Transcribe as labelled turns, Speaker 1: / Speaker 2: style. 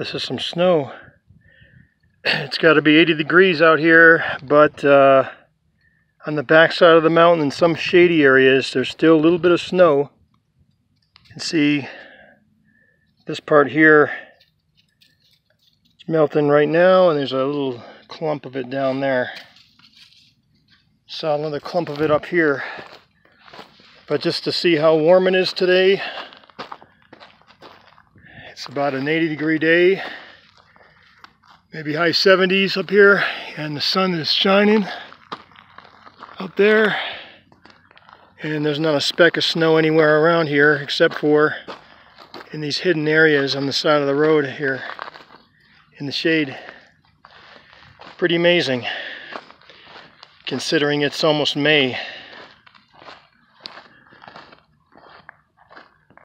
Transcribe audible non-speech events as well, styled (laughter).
Speaker 1: This is some snow. (clears throat) It's got to be 80 degrees out here, but uh, on the back side of the mountain in some shady areas, there's still a little bit of snow. You can see this part here it's melting right now, and there's a little clump of it down there. Saw another clump of it up here. But just to see how warm it is today, it's about an 80 degree day, maybe high 70s up here, and the sun is shining up there. And there's not a speck of snow anywhere around here except for in these hidden areas on the side of the road here in the shade. Pretty amazing considering it's almost May.